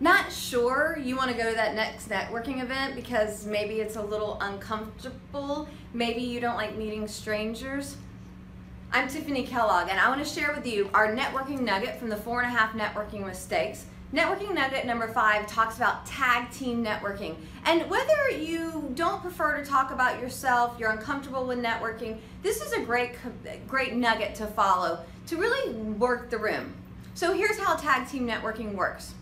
not sure you want to go to that next networking event because maybe it's a little uncomfortable, maybe you don't like meeting strangers. I'm Tiffanie Kellog and I want to share with you our networking nugget from the four and a half networking mistakes. Networking nugget number five talks about tag team networking. And whether you don't prefer to talk about yourself, you're uncomfortable with networking, this is a great, great nugget to follow to really work the room. So here's how tag team networking works.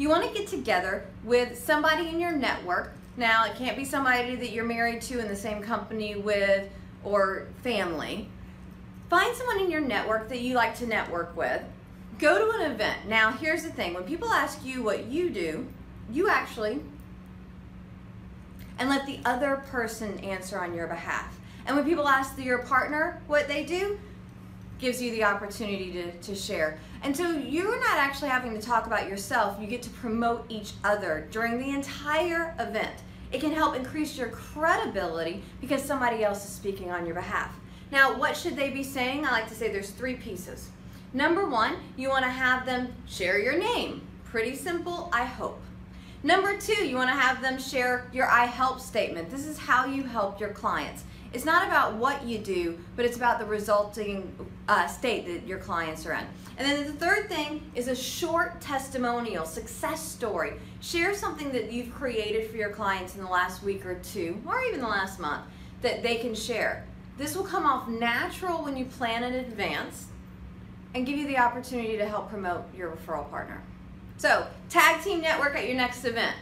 You want to get together with somebody in your network. Now, it can't be somebody that you're married to in the same company with or family. Find someone in your network that you like to network with Go to an event. Now, here's the thing. When people ask you what you do, you actually, and let the other person answer on your behalf. And when people ask your partner what they do, gives you the opportunity to, to share. And so you're not actually having to talk about yourself, you get to promote each other during the entire event. It can help increase your credibility because somebody else is speaking on your behalf. Now, what should they be saying? I like to say there's three pieces. Number one, you want to have them share your name. Pretty simple, I hope. Number two, you want to have them share your I help statement. This is how you help your clients. It's not about what you do, but it's about the resulting uh, state that your clients are in. And then the third thing is a short testimonial, success story. Share something that you've created for your clients in the last week or two, or even the last month, that they can share. This will come off natural when you plan in advance and give you the opportunity to help promote your referral partner. So, tag team network at your next event.